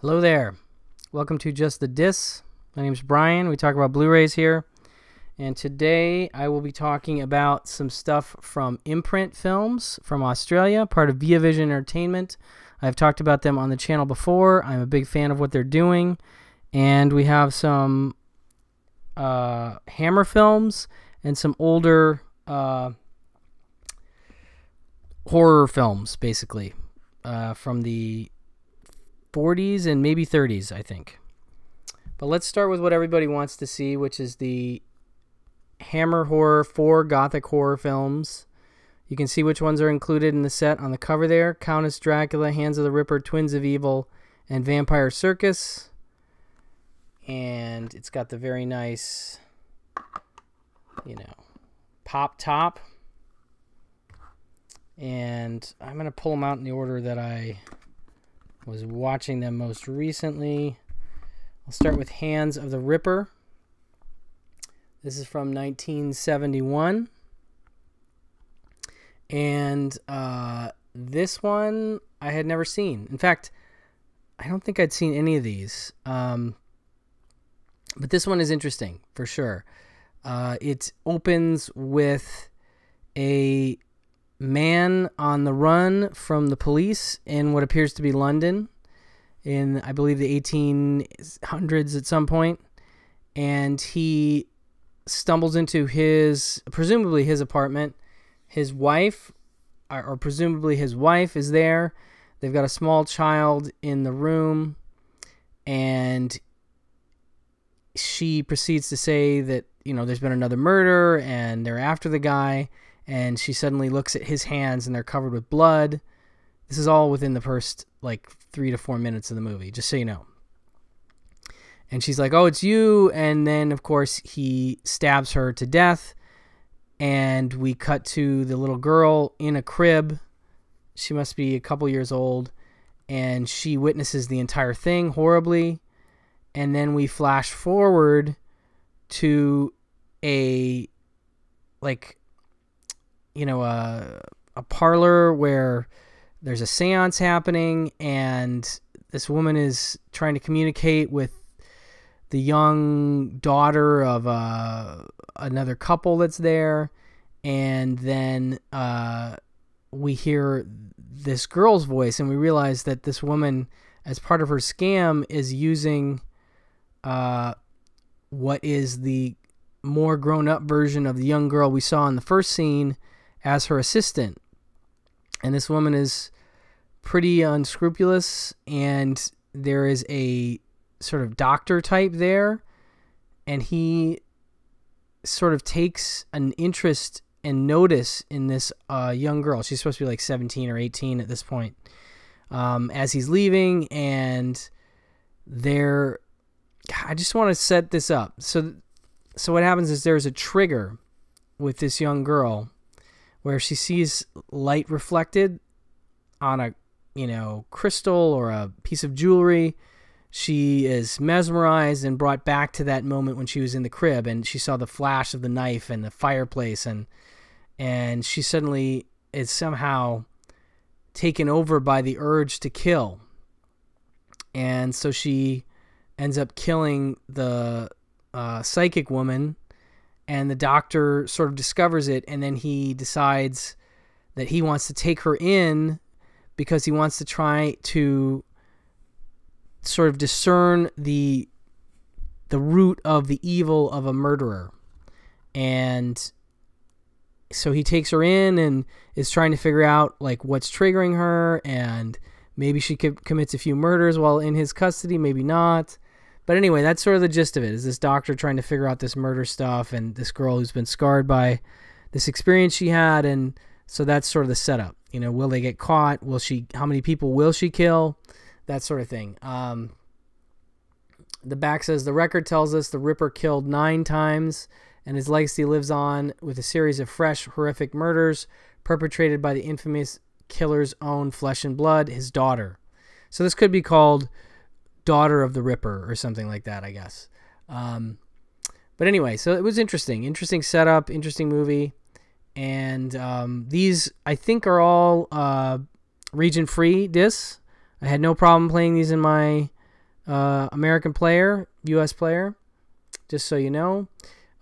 Hello there. Welcome to Just the Discs. My name's Brian. We talk about Blu rays here. And today I will be talking about some stuff from Imprint Films from Australia, part of Via Vision Entertainment. I've talked about them on the channel before. I'm a big fan of what they're doing. And we have some uh, Hammer films and some older uh, horror films, basically, uh, from the 40s and maybe 30s, I think. But let's start with what everybody wants to see, which is the Hammer Horror 4 Gothic horror films. You can see which ones are included in the set on the cover there Countess Dracula, Hands of the Ripper, Twins of Evil, and Vampire Circus. And it's got the very nice, you know, pop top. And I'm going to pull them out in the order that I was watching them most recently. I'll start with Hands of the Ripper. This is from 1971. And uh, this one I had never seen. In fact, I don't think I'd seen any of these. Um, but this one is interesting for sure. Uh, it opens with a man on the run from the police in what appears to be London in, I believe, the 1800s at some point. And he stumbles into his, presumably his apartment. His wife, or presumably his wife, is there. They've got a small child in the room. And she proceeds to say that, you know, there's been another murder and they're after the guy and she suddenly looks at his hands and they're covered with blood. This is all within the first like three to four minutes of the movie, just so you know. And she's like, "Oh, it's you!" And then, of course, he stabs her to death. And we cut to the little girl in a crib. She must be a couple years old, and she witnesses the entire thing horribly. And then we flash forward to a like you know a a parlor where there's a séance happening and this woman is trying to communicate with the young daughter of uh, another couple that's there. And then uh, we hear this girl's voice and we realize that this woman as part of her scam is using uh, what is the more grown up version of the young girl we saw in the first scene as her assistant. And this woman is pretty unscrupulous, and there is a sort of doctor type there, and he sort of takes an interest and notice in this uh, young girl. She's supposed to be like 17 or 18 at this point. Um, as he's leaving, and there, I just want to set this up. So, so what happens is there's a trigger with this young girl where she sees light reflected on a you know crystal or a piece of jewelry. She is mesmerized and brought back to that moment when she was in the crib and she saw the flash of the knife and the fireplace and and she suddenly is somehow taken over by the urge to kill. And so she ends up killing the uh, psychic woman and the doctor sort of discovers it and then he decides that he wants to take her in because he wants to try to sort of discern the the root of the evil of a murderer. And so he takes her in and is trying to figure out like what's triggering her and maybe she commits a few murders while in his custody maybe not but anyway, that's sort of the gist of it. Is this doctor trying to figure out this murder stuff and this girl who's been scarred by this experience she had and so that's sort of the setup. You know, will they get caught? Will she how many people will she kill? That sort of thing. Um, the back says the record tells us the Ripper killed 9 times and his legacy lives on with a series of fresh horrific murders perpetrated by the infamous killer's own flesh and blood, his daughter. So this could be called daughter of the Ripper or something like that, I guess. Um, but anyway, so it was interesting. Interesting setup, interesting movie. And um, these, I think, are all uh, region free discs. I had no problem playing these in my uh, American player, U.S. player, just so you know.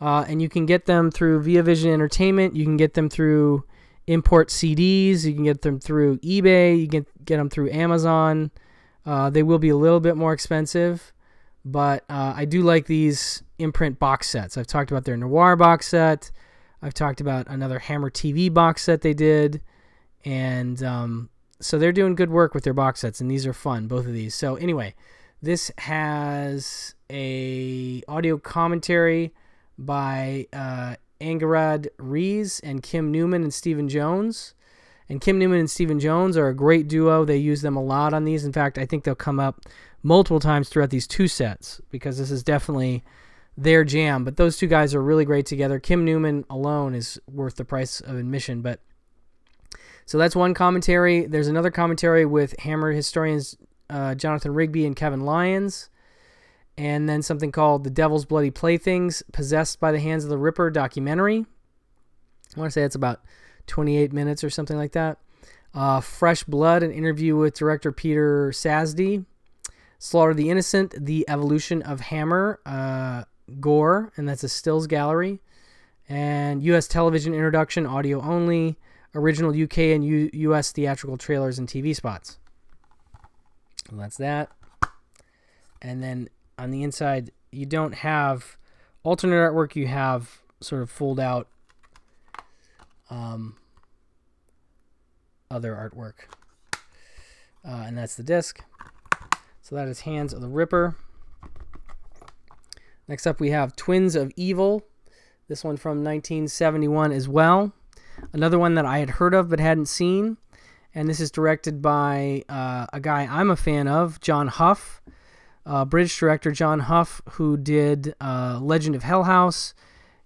Uh, and you can get them through Via Vision Entertainment. You can get them through import CDs. You can get them through eBay. You can get them through Amazon. Uh, they will be a little bit more expensive, but uh, I do like these imprint box sets. I've talked about their Noir box set. I've talked about another Hammer TV box set they did, and um, so they're doing good work with their box sets, and these are fun, both of these. So anyway, this has a audio commentary by uh, Ries and Kim Newman and Stephen Jones. And Kim Newman and Stephen Jones are a great duo. They use them a lot on these. In fact, I think they'll come up multiple times throughout these two sets because this is definitely their jam. But those two guys are really great together. Kim Newman alone is worth the price of admission. But so that's one commentary. There's another commentary with Hammer historians uh, Jonathan Rigby and Kevin Lyons. And then something called The Devil's Bloody Playthings Possessed by the Hands of the Ripper documentary. I want to say it's about 28 minutes or something like that. Uh, Fresh Blood, an interview with director Peter Sasdy. Slaughter the Innocent, The Evolution of Hammer, uh, Gore, and that's a stills gallery. And U.S. television introduction, audio only. Original UK and U- U.S. theatrical trailers and TV spots. And that's that. And then on the inside, you don't have alternate artwork, you have sort of fold out um, other artwork. Uh, and that's the disc. So that is Hands of the Ripper. Next up, we have Twins of Evil. This one from 1971 as well. Another one that I had heard of but hadn't seen. And this is directed by uh, a guy I'm a fan of, John Hough, uh, British director John Hough, who did uh, Legend of Hell House.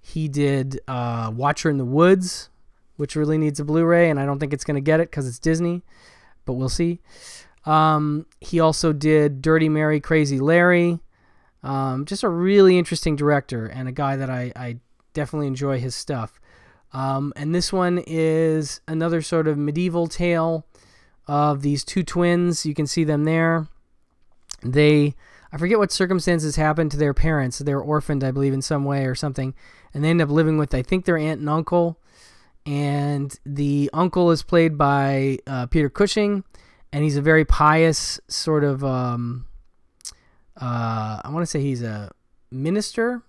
He did uh, Watcher in the Woods, which really needs a Blu-ray, and I don't think it's going to get it because it's Disney, but we'll see. Um, he also did Dirty Mary, Crazy Larry. Um, just a really interesting director and a guy that I, I definitely enjoy his stuff. Um, and this one is another sort of medieval tale of these two twins. You can see them there. They, I forget what circumstances happened to their parents. They were orphaned, I believe, in some way or something. And they end up living with, I think, their aunt and uncle and the uncle is played by uh, Peter Cushing, and he's a very pious sort of. Um, uh, I want to say he's a minister,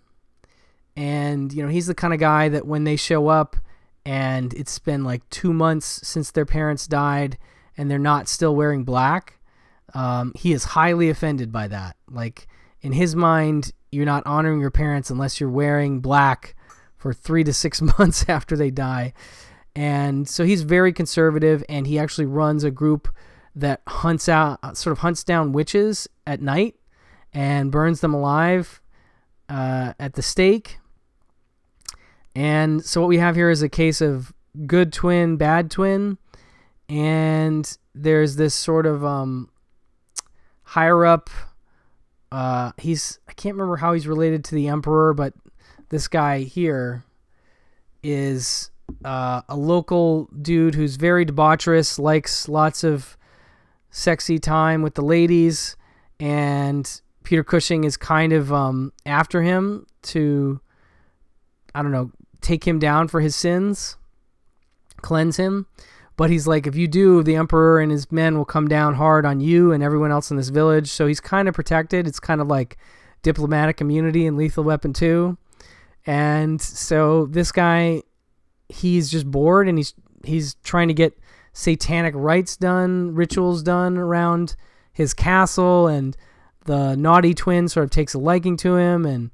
and you know he's the kind of guy that when they show up, and it's been like two months since their parents died, and they're not still wearing black. Um, he is highly offended by that. Like in his mind, you're not honoring your parents unless you're wearing black for three to six months after they die. And so he's very conservative, and he actually runs a group that hunts out, uh, sort of hunts down witches at night and burns them alive uh, at the stake. And so what we have here is a case of good twin, bad twin, and there's this sort of um, higher up. Uh, he's I can't remember how he's related to the emperor, but this guy here is uh, a local dude who's very debaucherous, likes lots of sexy time with the ladies, and Peter Cushing is kind of um, after him to, I don't know, take him down for his sins, cleanse him. But he's like, if you do, the Emperor and his men will come down hard on you and everyone else in this village. So he's kind of protected. It's kind of like diplomatic immunity in Lethal Weapon 2. And so this guy, he's just bored and he's he's trying to get satanic rites done, rituals done around his castle, and the naughty twin sort of takes a liking to him, and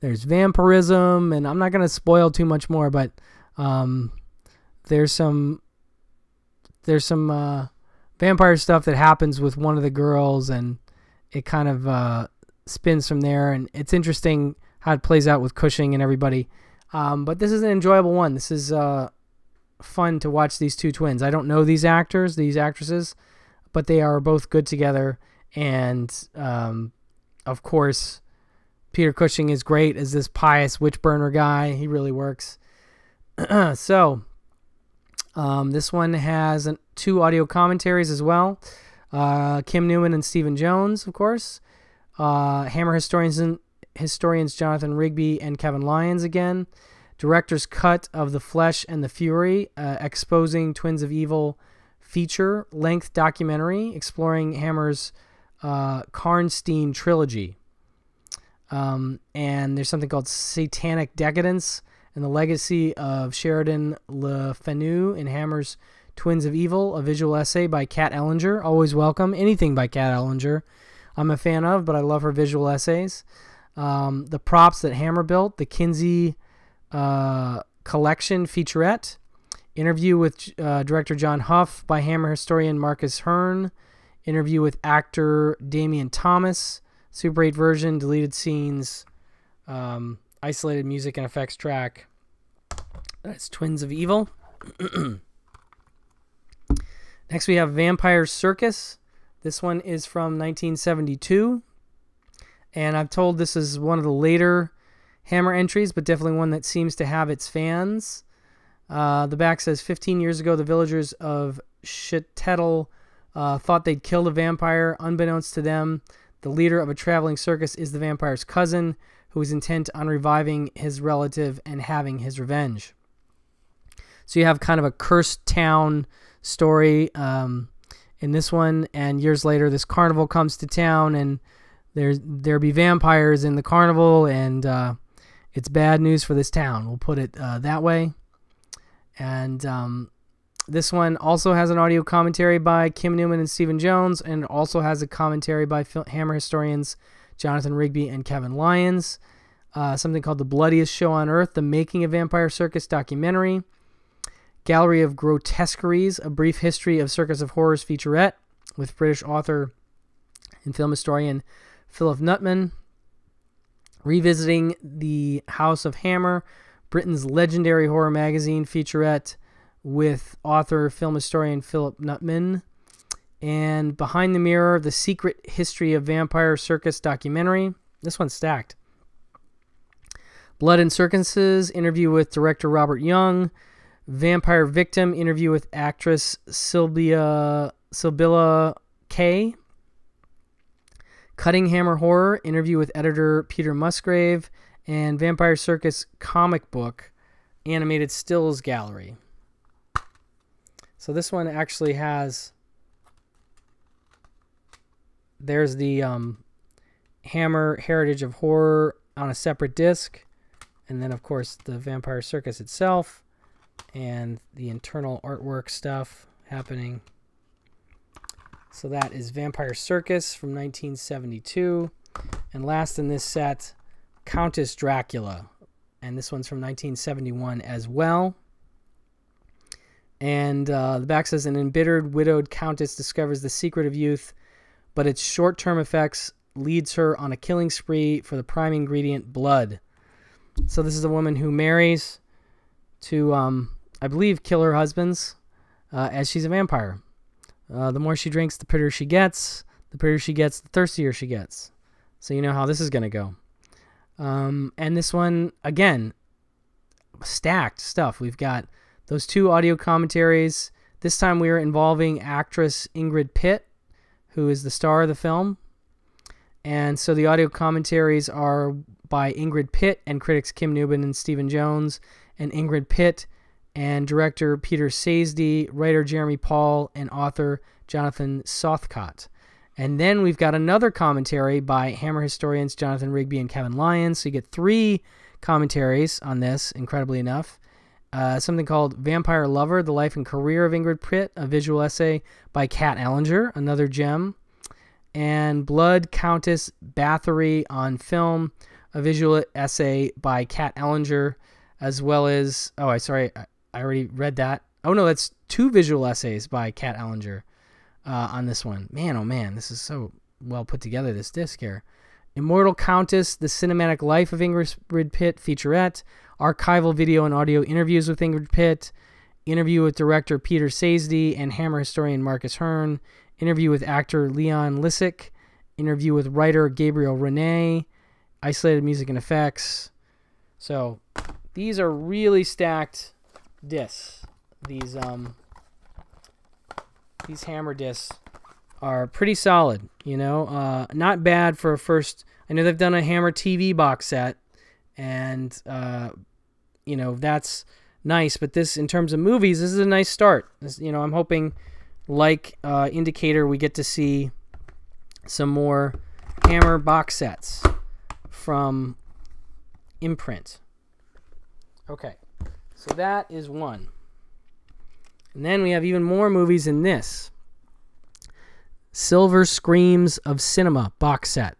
there's vampirism, and I'm not gonna spoil too much more, but um, there's some there's some uh, vampire stuff that happens with one of the girls, and it kind of uh, spins from there, and it's interesting how it plays out with Cushing and everybody. Um, but this is an enjoyable one. This is uh, fun to watch these two twins. I don't know these actors, these actresses, but they are both good together. And um, of course, Peter Cushing is great as this pious witch burner guy. He really works. so, um, this one has an, two audio commentaries as well. Uh, Kim Newman and Stephen Jones, of course. Uh, Hammer historians historians Jonathan Rigby and Kevin Lyons again. Director's cut of The Flesh and the Fury, uh, exposing Twins of Evil feature length documentary exploring Hammer's uh, Karnstein trilogy. Um, and there's something called Satanic Decadence and the Legacy of Sheridan Le Fanu in Hammer's Twins of Evil, a visual essay by Kat Ellinger. Always welcome. Anything by Kat Ellinger I'm a fan of, but I love her visual essays. Um, the props that Hammer built, the Kinsey uh, collection featurette, interview with uh, director John Hough by Hammer historian Marcus Hearn, interview with actor Damien Thomas, Super 8 version, deleted scenes, um, isolated music and effects track. That's Twins of Evil. Next, we have Vampire Circus. This one is from 1972. And I'm told this is one of the later Hammer entries, but definitely one that seems to have its fans. Uh, the back says 15 years ago, the villagers of Schtettel uh, thought they'd killed a vampire. Unbeknownst to them, the leader of a traveling circus is the vampire's cousin, who is intent on reviving his relative and having his revenge. So you have kind of a cursed town story um, in this one, and years later, this carnival comes to town, and there's there be vampires in the carnival, and uh, it's bad news for this town. We'll put it uh, that way. And um, this one also has an audio commentary by Kim Newman and Stephen Jones, and also has a commentary by Hammer historians Jonathan Rigby and Kevin Lyons. Uh, something called The Bloodiest Show on Earth, The Making of Vampire Circus documentary. Gallery of Grotesqueries, A Brief History of Circus of Horrors featurette with British author and film historian Philip Nutman revisiting the House of Hammer, Britain's legendary horror magazine featurette with author, film historian Philip Nutman, and Behind the Mirror, the secret history of vampire circus documentary. This one's stacked. Blood and Circuses, interview with director Robert Young, Vampire Victim, interview with actress Sylvia Sibylla Kay, Cutting Hammer Horror, interview with editor Peter Musgrave, and Vampire Circus comic book, animated stills gallery. So this one actually has. There's the um, Hammer Heritage of Horror on a separate disc, and then of course the Vampire Circus itself, and the internal artwork stuff happening. So that is Vampire Circus from 1972. And last in this set, Countess Dracula. And this one's from 1971 as well. And uh, the back says an embittered, widowed countess discovers the secret of youth, but its short term effects leads her on a killing spree for the prime ingredient, blood. So this is a woman who marries to, um, I believe, kill her husbands uh, as she's a vampire. Uh, the more she drinks, the prettier she gets. The prettier she gets, the thirstier she gets. So you know how this is going to go. Um, and this one, again, stacked stuff. We've got those two audio commentaries. This time we are involving actress Ingrid Pitt, who is the star of the film. And so the audio commentaries are by Ingrid Pitt and critics Kim Newman and Stephen Jones. And Ingrid Pitt and director Peter Sasdy, writer Jeremy Paul, and author Jonathan Sothcott. And then we've got another commentary by Hammer historians Jonathan Rigby and Kevin Lyons. So you get three commentaries on this, incredibly enough. Uh, something called Vampire Lover The Life and Career of Ingrid Pitt, a visual essay by Kat Ellinger, another gem. And Blood Countess Bathory on Film, a visual essay by Kat Ellinger, as well as, oh, I sorry, already read that. Oh no, that's two visual essays by Kat Ellinger uh, on this one. Man, oh man, this is so well put together. This disc here. Immortal Countess: The Cinematic Life of Ingrid Pitt featurette, archival video and audio interviews with Ingrid Pitt, interview with director Peter Sasdy and Hammer historian Marcus Hearn, interview with actor Leon Lissek, interview with writer Gabriel Ronay, isolated music and effects. So these are really stacked discs. These um these hammer discs are pretty solid. You know, uh, not bad for a first. I know they've done a Hammer TV box set, and uh, you know that's nice. But this, in terms of movies, this is a nice start. This, you know, I'm hoping, like uh, Indicator, we get to see some more Hammer box sets from Imprint. Okay, so that is one. And then we have even more movies in this. Silver Screams of Cinema box set.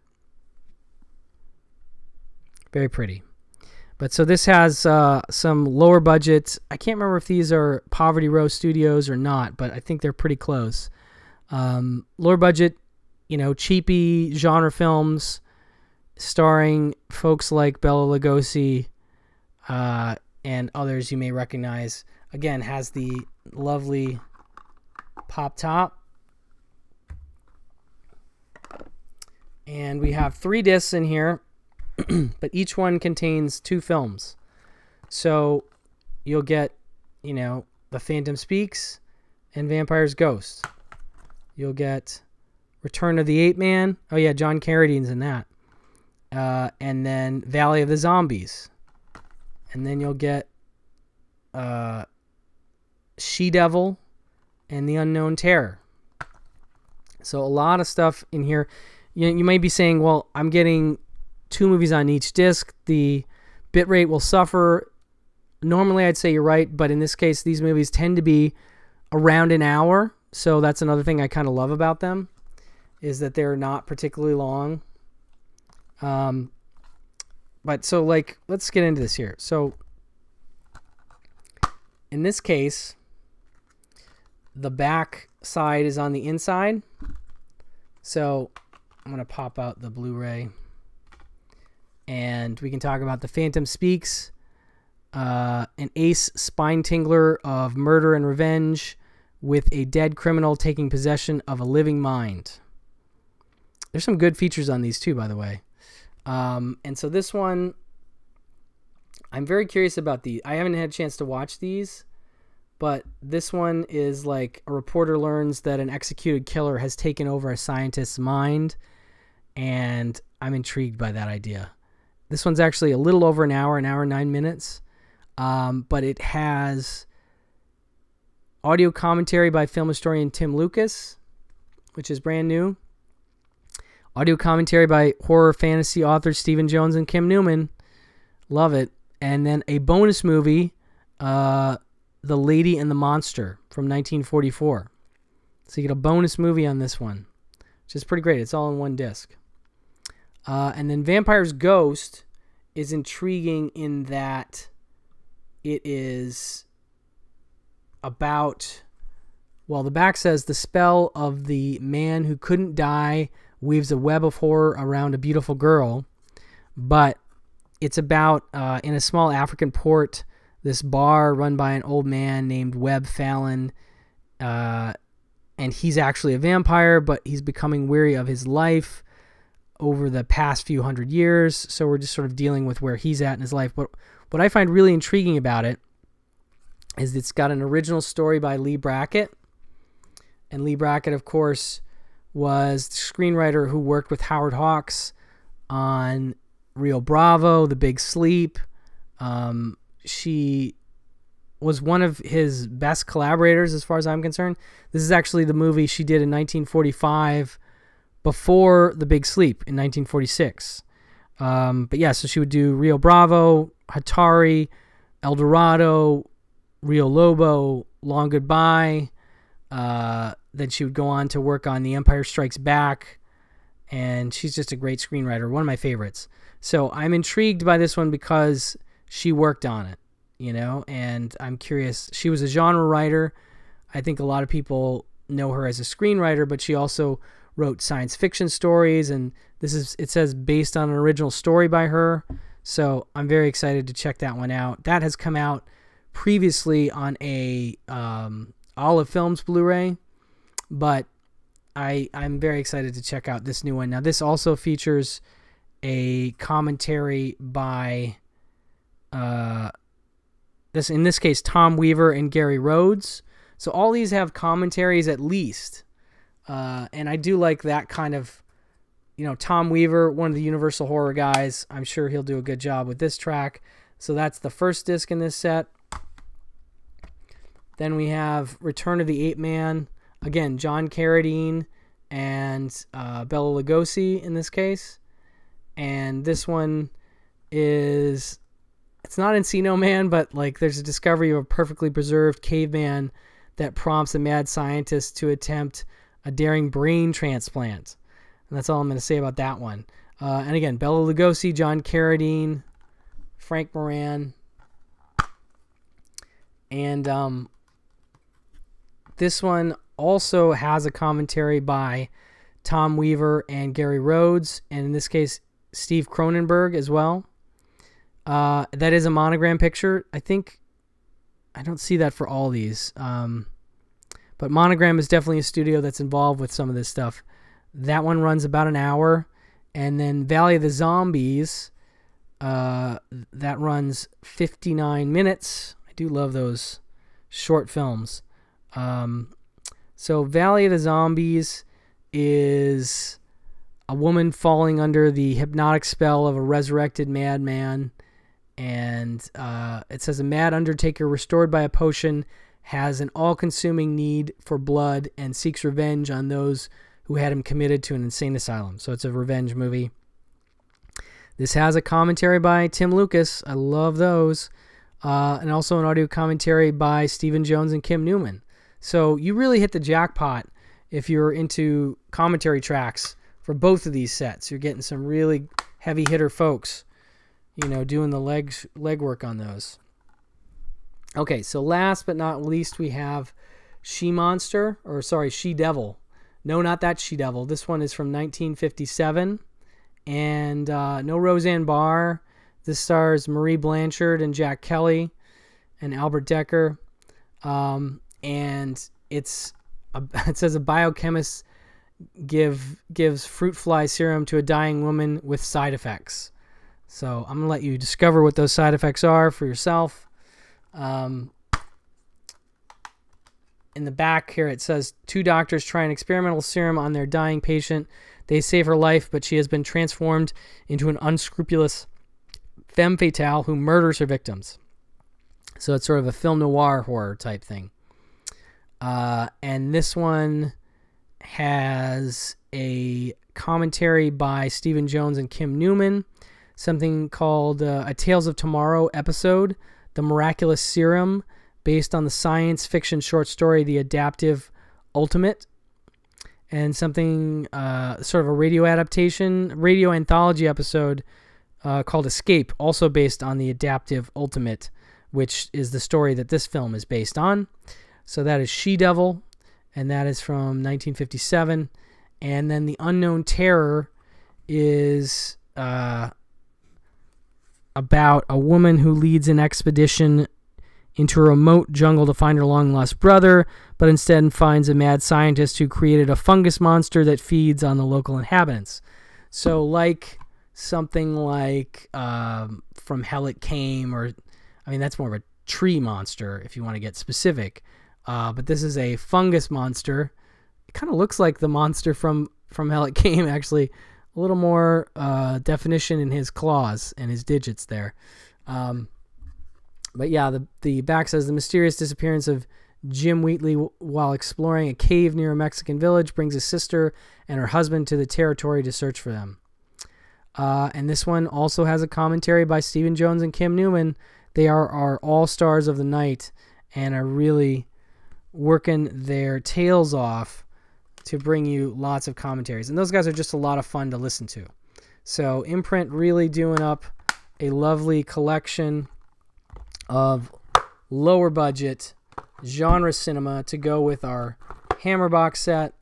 Very pretty. But so this has uh, some lower budget. I can't remember if these are Poverty Row Studios or not, but I think they're pretty close. Um, lower budget, you know, cheapy genre films starring folks like Bela Lugosi uh, and others you may recognize. Again, has the lovely pop top. And we have three discs in here, but each one contains two films. So you'll get, you know, The Phantom Speaks and Vampire's Ghost. You'll get Return of the Ape Man. Oh, yeah, John Carradine's in that. Uh, and then Valley of the Zombies. And then you'll get uh, She Devil and The Unknown Terror. So a lot of stuff in here. You, you might be saying, well, I'm getting two movies on each disc. The bitrate will suffer. Normally, I'd say you're right, but in this case, these movies tend to be around an hour. So that's another thing I kind of love about them, is that they're not particularly long. Um, but so like, let's get into this here. So in this case, the back side is on the inside. So I'm going to pop out the Blu-ray and we can talk about The Phantom Speaks, uh, an ace spine tingler of murder and revenge with a dead criminal taking possession of a living mind. There's some good features on these too, by the way. Um, and so this one, I'm very curious about the. I haven't had a chance to watch these, but this one is like a reporter learns that an executed killer has taken over a scientist's mind, and I'm intrigued by that idea. This one's actually a little over an hour, an hour nine minutes, um, but it has audio commentary by film historian Tim Lucas, which is brand new. Audio commentary by horror fantasy authors Stephen Jones and Kim Newman. Love it. And then a bonus movie, uh, The Lady and the Monster from 1944. So you get a bonus movie on this one, which is pretty great. It's all in one disc. Uh, and then Vampire's Ghost is intriguing in that it is about well the back says the spell of the man who couldn't die weaves a web of horror around a beautiful girl. But it's about uh, in a small African port, this bar run by an old man named Webb Fallon. Uh, and he's actually a vampire, but he's becoming weary of his life over the past few hundred years. So we're just sort of dealing with where he's at in his life. But what I find really intriguing about it is it's got an original story by Leigh Brackett. And Leigh Brackett, of course, was the screenwriter who worked with Howard Hawks on Rio Bravo, The Big Sleep. Um, she was one of his best collaborators, as far as I'm concerned. This is actually the movie she did in 1945 before The Big Sleep in 1946. Um, but yeah, so she would do Rio Bravo, Hatari, El Dorado, Rio Lobo, Long Goodbye, uh, then she would go on to work on The Empire Strikes Back, and she's just a great screenwriter, one of my favorites. So I'm intrigued by this one because she worked on it, you know, and I'm curious. She was a genre writer. I think a lot of people know her as a screenwriter, but she also wrote science fiction stories, and this is it says based on an original story by her. So I'm very excited to check that one out. That has come out previously on a um, Olive Films Blu-ray, but I I'm very excited to check out this new one. Now this also features a commentary by uh this in this case Tom Weaver and Gary Rhodes. So all these have commentaries at least Uh, and I do like that kind of, you know, Tom Weaver, one of the Universal horror guys. I'm sure he'll do a good job with this track. So that's the first disc in this set. Then we have Return of the Ape Man. Again, John Carradine and uh, Bela Lugosi in this case. And this one is it's not Encino Man, but like there's a discovery of a perfectly preserved caveman that prompts a mad scientist to attempt a daring brain transplant. And that's all I'm going to say about that one. Uh, and again, Bela Lugosi, John Carradine, Frank Moran. And um, this one also has a commentary by Tom Weaver and Gary Rhodes, and in this case, Steve Kronenberg as well. Uh, that is a monogram picture. I think I don't see that for all these. Um, but Monogram is definitely a studio that's involved with some of this stuff. That one runs about an hour. And then Valley of the Zombies, uh, that runs 59 minutes. I do love those short films. Um, so Valley of the Zombies is a woman falling under the hypnotic spell of a resurrected madman. And uh, it says a mad undertaker restored by a potion has an all consuming need for blood and seeks revenge on those who had him committed to an insane asylum. So it's a revenge movie. This has a commentary by Tim Lucas. I love those. Uh, and also an audio commentary by Stephen Jones and Kim Newman. So you really hit the jackpot if you're into commentary tracks for both of these sets. You're getting some really heavy hitter folks, you know, doing the legs legwork on those. Okay, so last but not least, we have She Monster, or sorry, She Devil. No, not that She Devil. This one is from 1957. And uh, no Roseanne Barr. This stars Mari Blanchard and Jack Kelly and Albert Dekker. Um, and it's a, it says a biochemist give gives fruit fly serum to a dying woman with side effects. So I'm gonna let you discover what those side effects are for yourself. Um, in the back here, it says two doctors try an experimental serum on their dying patient. They save her life, but she has been transformed into an unscrupulous femme fatale who murders her victims. So it's sort of a film noir horror type thing. Uh, and this one has a commentary by Stephen Jones and Kim Newman, something called uh, a Tales of Tomorrow episode the Miraculous Serum, based on the science fiction short story The Adaptive Ultimate, and something uh, sort of a radio adaptation, radio anthology episode uh, called Escape, also based on The Adaptive Ultimate, which is the story that this film is based on. So that is She Devil, and that is from 1957. And then The Unknown Terror is uh, about a woman who leads an expedition into a remote jungle to find her long lost brother, but instead finds a mad scientist who created a fungus monster that feeds on the local inhabitants. So, like something like um, From Hell It Came, or I mean, that's more of a tree monster if you want to get specific. Uh, but this is a fungus monster. It kind of looks like the monster from From Hell It Came, actually a little more uh, definition in his claws and his digits there. Um, but yeah, the the back says the mysterious disappearance of Jim Wheatley while exploring a cave near a Mexican village brings his sister and her husband to the territory to search for them. Uh, and this one also has a commentary by Stephen Jones and Kim Newman. They are our all stars of the night and are really working their tails off to bring you lots of commentaries. And those guys are just a lot of fun to listen to. So, Imprint really doing up a lovely collection of lower budget genre cinema to go with our Hammer box set.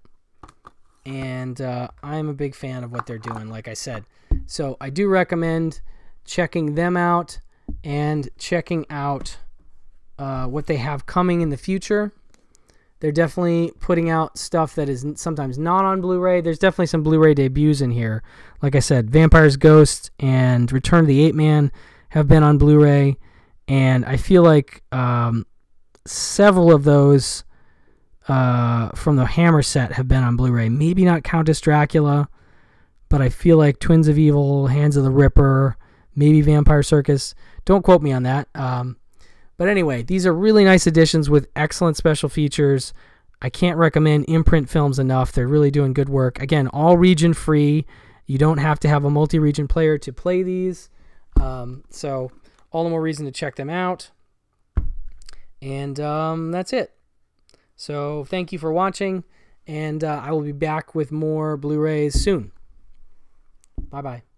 And uh, I'm a big fan of what they're doing, like I said. So, I do recommend checking them out and checking out uh, what they have coming in the future. They're definitely putting out stuff that is sometimes not on Blu-ray. There's definitely some Blu-ray debuts in here. Like I said, Vampires Ghost and Return of the Ape Man have been on Blu-ray, and I feel like um, several of those uh, from the Hammer set have been on Blu-ray. Maybe not Countess Dracula, but I feel like Twins of Evil, Hands of the Ripper, maybe Vampire Circus. Don't quote me on that. Um, but anyway, these are really nice additions with excellent special features. I can't recommend imprint films enough. They're really doing good work. Again, all region free. You don't have to have a multi region player to play these. Um, so, all the more reason to check them out. And um, that's it. So, thank you for watching. And uh, I will be back with more Blu rays soon. Bye bye.